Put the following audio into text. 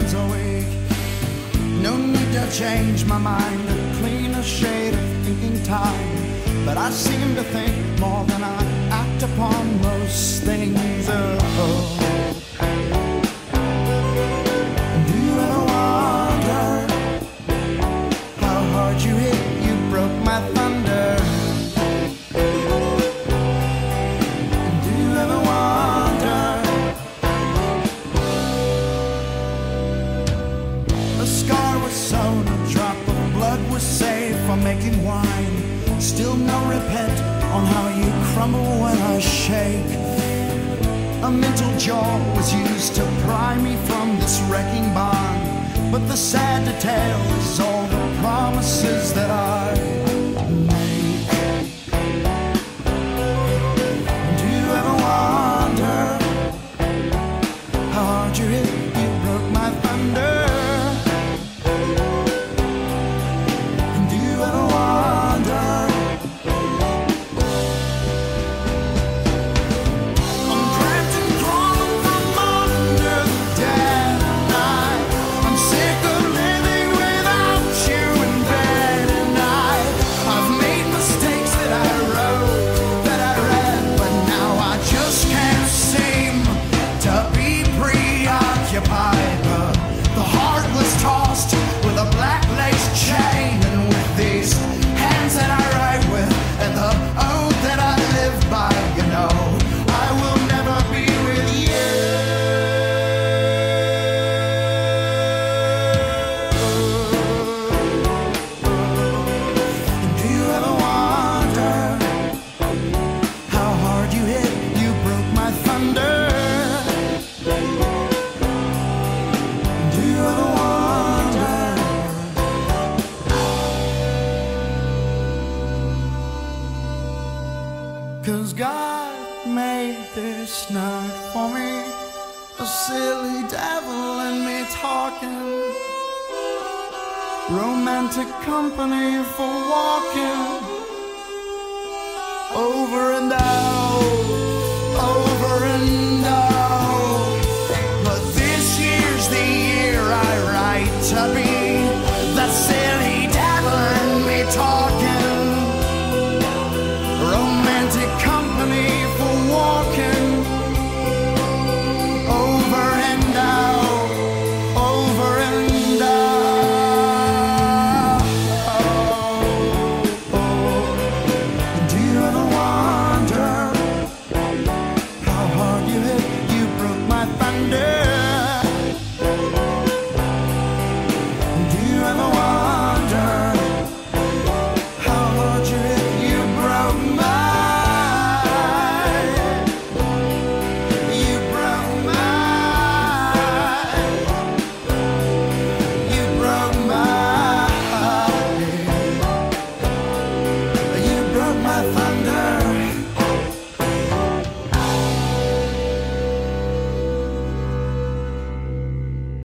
days a. No need to change my mind, a cleaner shade of thinking time. But I seem to think more than I act upon most things. Oh. For making wine. Still no repent on how you crumble when I shake. A mental jaw was used to pry me from this wrecking barn. But the sad detail is all the promises that I Cause God made this night for me. A silly devil and me talking. Romantic company for walking. Over and out,